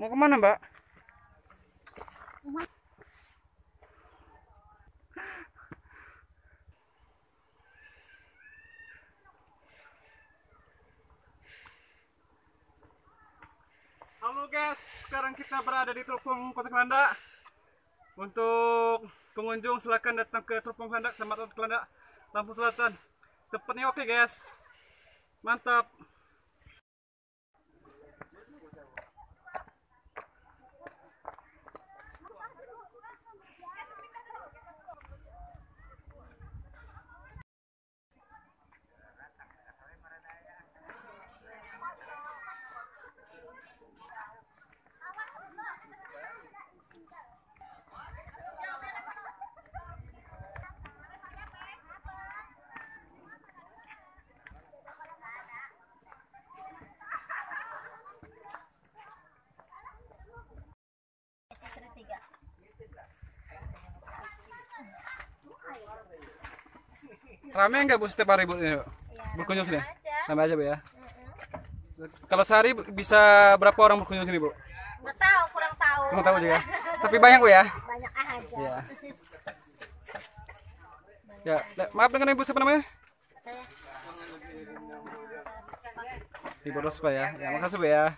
Mau ke mana mbak? Halo guys, sekarang kita berada di Teropong Kota Kelanda. Untuk pengunjung silakan datang ke Teropong Kelanda, Kecamatan Kelanda, Lampung Selatan. Tepatnya oke guys. Mantap. Rame nggak bu setiap hari bu? Bu? Berkunjung sini? Rame aja bu ya. Kalau sehari bisa berapa orang berkunjung sini bu? Nggak tahu, kurang tahu. Kamu tahu juga. Tapi banyak bu ya. Banyak aja. Ya. Ya, le- maaf dengan ibu siapa namanya? Saya Ibu Rospa ya. Ya, makasih bu ya.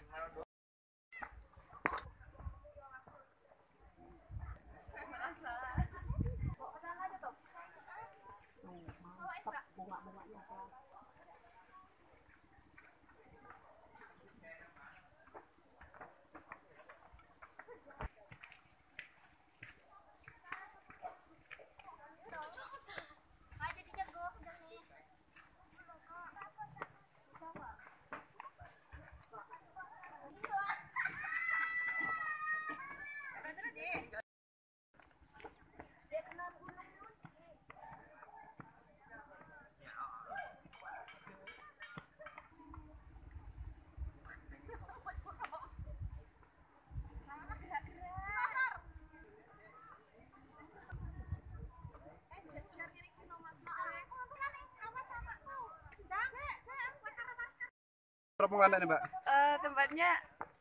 Teropong Kelanda nih mbak. Eh, tempatnya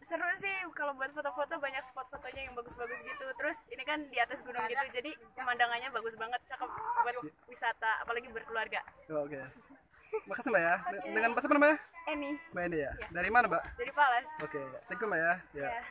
seru sih kalau buat foto-foto banyak spot fotonya yang bagus-bagus gitu terus ini kan di atas gunung gitu jadi pemandangannya bagus banget cakep buat wisata apalagi berkeluarga Oh, Oke. Makasih mbak ya. Dengan siapa namanya? Eni Mbak ini ya. Dari mana mbak? dari Palas Oke, thank you mbak ya. Ya. Ya.